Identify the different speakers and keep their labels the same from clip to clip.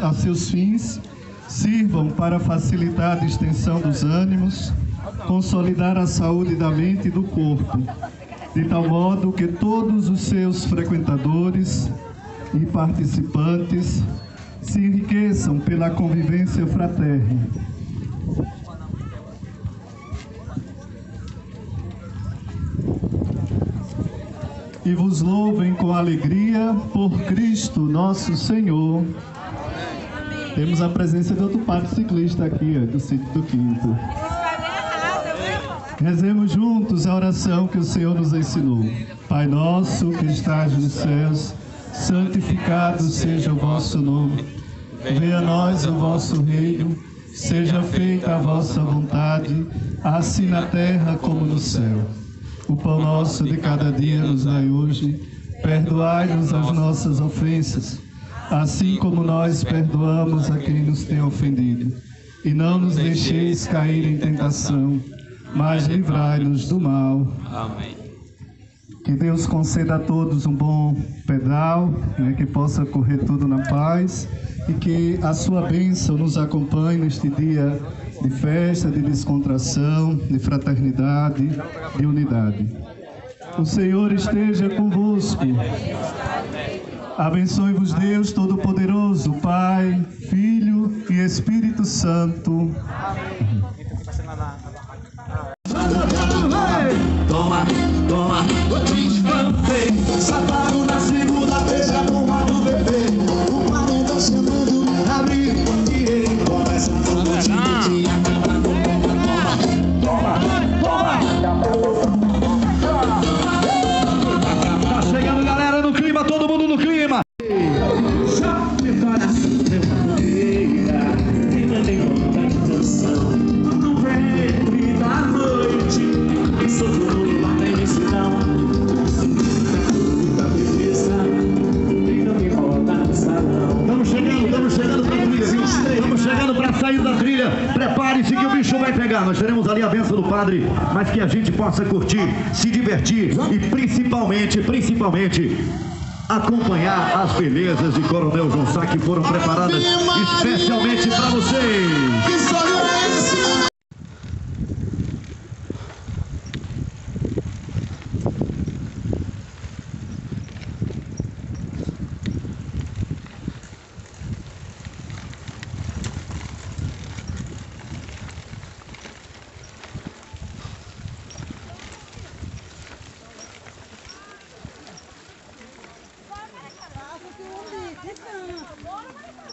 Speaker 1: a seus fins, sirvam para facilitar a distensão dos ânimos, consolidar a saúde da mente e do corpo, de tal modo que todos os seus frequentadores e participantes se enriqueçam pela convivência fraterna. E vos louvem com alegria por Cristo nosso Senhor. Temos a presença de outro padre ciclista aqui, do sítio do Quinto. Rezemos juntos a oração que o Senhor nos ensinou. Pai nosso que estás nos céus, santificado seja o vosso nome. Venha a nós o vosso reino, seja feita a vossa vontade, assim na terra como no céu. O pão nosso de cada dia nos dai hoje, perdoai-nos as nossas ofensas, assim como nós perdoamos a quem nos tem ofendido. E não nos deixeis cair em tentação, mas livrai-nos do mal.
Speaker 2: Amém.
Speaker 1: Que Deus conceda a todos um bom pedal, né, que possa correr tudo na paz e que a sua bênção nos acompanhe neste dia de festa, de descontração, de fraternidade, de unidade. O Senhor esteja convosco. Abençoe-vos Deus Todo-Poderoso, Pai, Filho e Espírito Santo.
Speaker 3: Toma, toma,
Speaker 4: Nós teremos ali a benção do padre, mas que a gente possa curtir, se divertir e principalmente, principalmente acompanhar as belezas de Coronel João Sá que foram preparadas especialmente para vocês.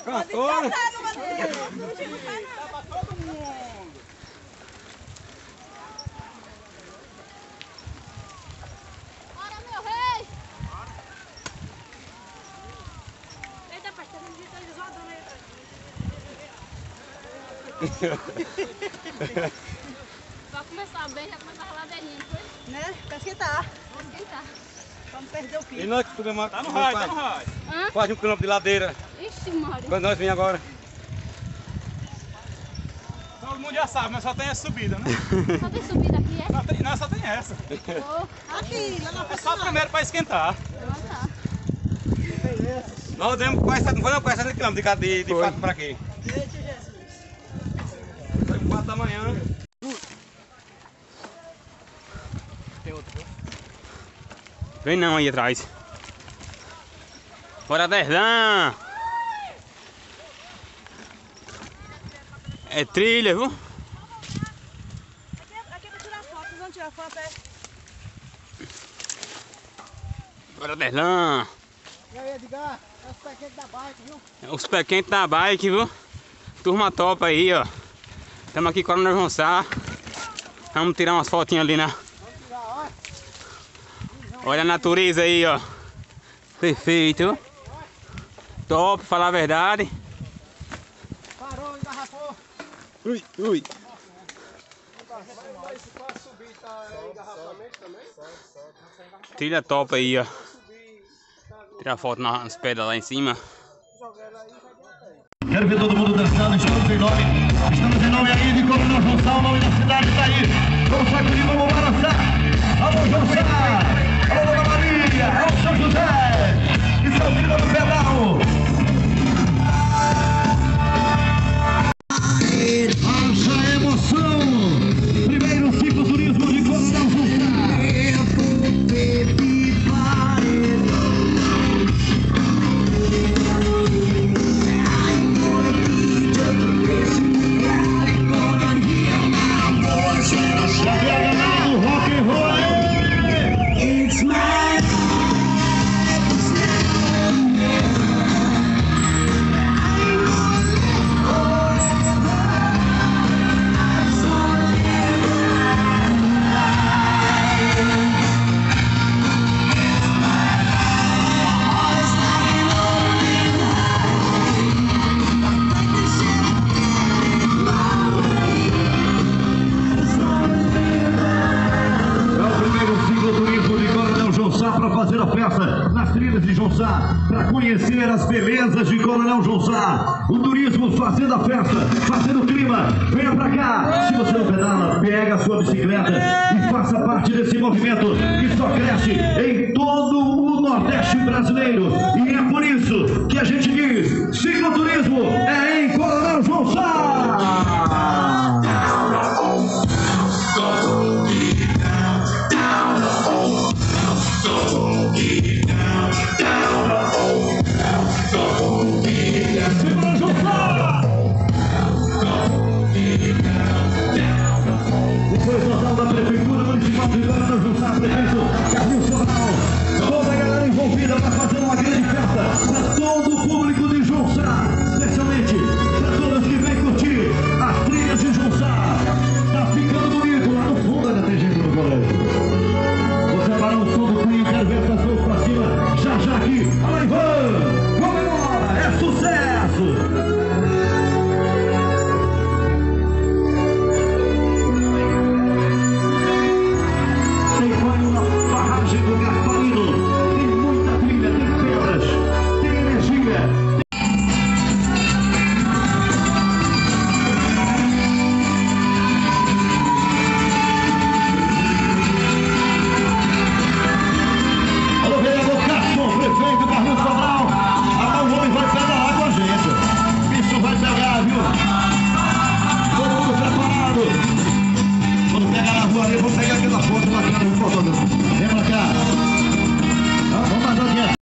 Speaker 2: Cantora.
Speaker 5: Bora, meu rei! Eita, pai, tá vendo jeito eles rodando aí. Vai começar bem, já começar a rolar velhinho, foi?
Speaker 6: Né? Pra esquentar.
Speaker 5: Vamos esquentar.
Speaker 6: Pra não perder o
Speaker 2: E
Speaker 6: pico.
Speaker 2: nós que subimos
Speaker 7: Tá no raio, tá no raio.
Speaker 5: Hã?
Speaker 2: quase um quilômetro de ladeira.
Speaker 5: Ixi, Mário.
Speaker 2: Quando nós vim agora.
Speaker 7: Todo mundo já sabe, mas só tem essa subida, né?
Speaker 5: Só tem subida aqui, é?
Speaker 7: Só tem, não, só tem essa.
Speaker 5: Oh,
Speaker 6: Aqui, lá na
Speaker 7: É só o primeiro pra esquentar.
Speaker 5: então tá.
Speaker 2: Nós demos quase, não foi não, quase 70 quilômetros de, cá- de, de fato pra aqui. Foi 4 da manhã. Vem não aí atrás. Bora Dezão! É trilha, viu?
Speaker 6: Aqui, aqui é pra tirar foto. Vocês vão tirar foto, é?
Speaker 2: Bora Dezão!
Speaker 6: E aí, Edgar? É os paquetes da bike, viu?
Speaker 2: Os pé quentes da bike, viu? Turma top aí, ó. Estamos aqui com a Coronel Sá. Vamos tirar umas fotinhas ali, né? Olha a natureza aí, ó. Perfeito. Top, falar a verdade.
Speaker 6: Parou, engarrafou.
Speaker 2: Ui, ui. Trilha top aí, ó. Tirar foto nas pedras lá em cima.
Speaker 4: Quero ver todo mundo dançando, estamos em nome, estamos em nome aí de Coronel João Sá, o nome da cidade está aí. Vamos sacudir, vamos balançar. Sá, alô Dona Maria, alô São José, e São Filho do Pedal. De Jonsá para conhecer as belezas de Coronel Jonsá. O turismo fazendo a festa, fazendo clima. Venha pra cá. Se você não pedala, pega a sua bicicleta e faça parte desse movimento que só cresce em todo o Nordeste brasileiro. E é por isso que a gente diz: cicloturismo